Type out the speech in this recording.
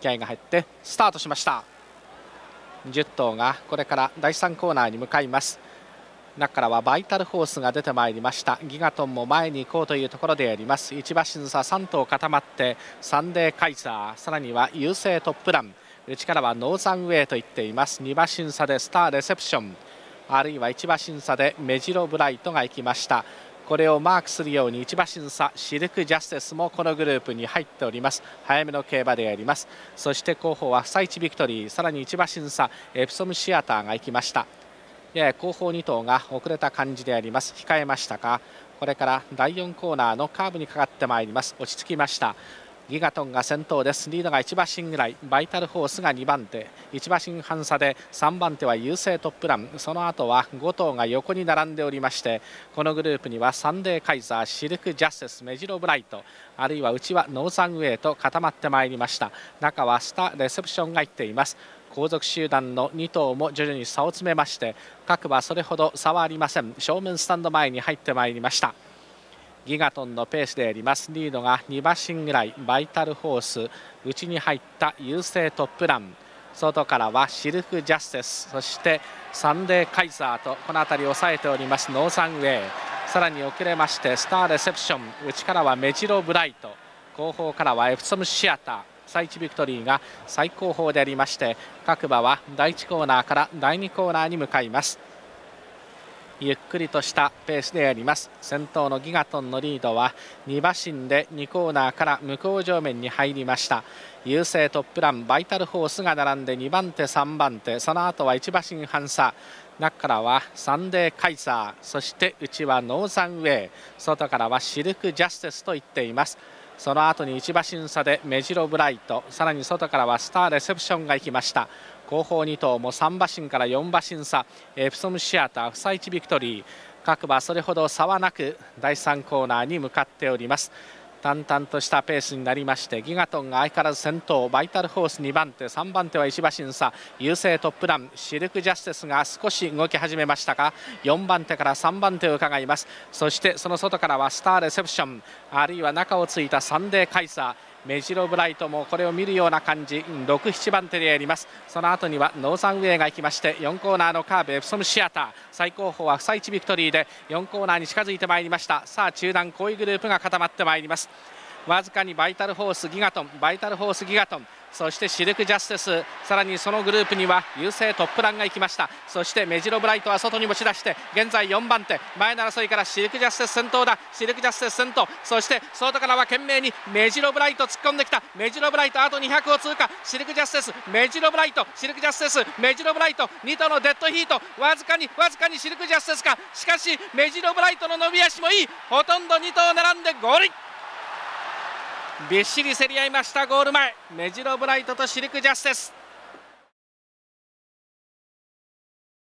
気合が入ってスタートしました。10頭がこれから第3コーナーに向かいます。中からはバイタルホースが出てまいりました。ギガトンも前に行こうというところであります。一馬審査3頭固まってサンデーカイザー。さらには優勢トップラン。内からはノーザンウェイと言っています。2馬審査でスターレセプション。あるいは1馬審査でメジロブライトが行きました。これをマークするように1馬審査シルクジャスティスもこのグループに入っております。早めの競馬であります。そして後方はサイチビクトリーさらに1馬審査エプソムシアターが行きました。やや後方2頭が遅れた感じであります。控えましたか？これから第4コーナーのカーブにかかってまいります。落ち着きました。ギガトンが先頭です。リードが1馬身ぐらい。バイタルホースが2番手。1馬身半差で3番手は優勢トップラン。その後は5頭が横に並んでおりましてこのグループにはサンデーカイザーシルクジャスティスメジロブライトあるいは内はノーザンウェイと固まってまいりました。中はスターレセプションが入っています。後続集団の2頭も徐々に差を詰めまして各馬それほど差はありません。正面スタンド前に入ってまいりました。ギガトンのペースであります。リードが2馬身ぐらい。バイタルホース。内に入ったユーセイトップラン。外からはシルクジャスティス。そしてサンデーカイザーとこの辺りを抑えております。ノーザンウェイ。さらに遅れましてスターレセプション。内からはメジロブライト。後方からはエプソムシアター。サイチビクトリーが最高峰でありまして各馬は第1コーナーから第2コーナーに向かいます。ゆっくりとしたペースであります。先頭のギガトンのリードは2馬身で2コーナーから向こう上面に入りました。優勢トップランバイタルホースが並んで2番手3番手その後は1馬身半差中からはサンデーカイザーそして内はノーザンウェイ。外からはシルクジャスティスと言っています。その後に1馬身差でメジロブライト。さらに外からはスターレセプションが行きました。後方2頭も3馬身から4馬身差。エプソムシアター、フサイチビクトリー。各馬それほど差はなく第3コーナーに向かっております。淡々としたペースになりましてギガトンが相変わらず先頭バイタルホース2番手3番手は石橋差優勢トップラン。シルクジャスティスが少し動き始めましたが4番手から3番手を伺います。そしてその外からはスターレセプション。あるいは中をついたサンデーカイザー。メジロブライトもこれを見るような感じ。67番手であります。その後にはノーザンウェイが行きまして4コーナーのカーブエプソムシアター。最後方はフサイチビクトリーで4コーナーに近づいてまいりました。さあ中団こういうグループが固まってまいります。わずかにバイタルホースギガトン。バイタルホースギガトン。そしてシルクジャスティスさらにそのグループにはユーセイトップランが行きました。そしてメジロブライトは外に持ち出して現在4番手。前の争いからシルクジャスティス先頭だ。シルクジャスティス先頭。そして外からは懸命にメジロブライト突っ込んできた。メジロブライトあと200を通過。シルクジャスティスメジロブライト。シルクジャスティスメジロブライト。2頭のデッドヒート。わずかにわずかにシルクジャスティスか。しかしメジロブライトの伸び足もいい。ほとんど2頭並んでゴールびっしり競り合いましたゴール前。メジロブライトとシルクジャスティス。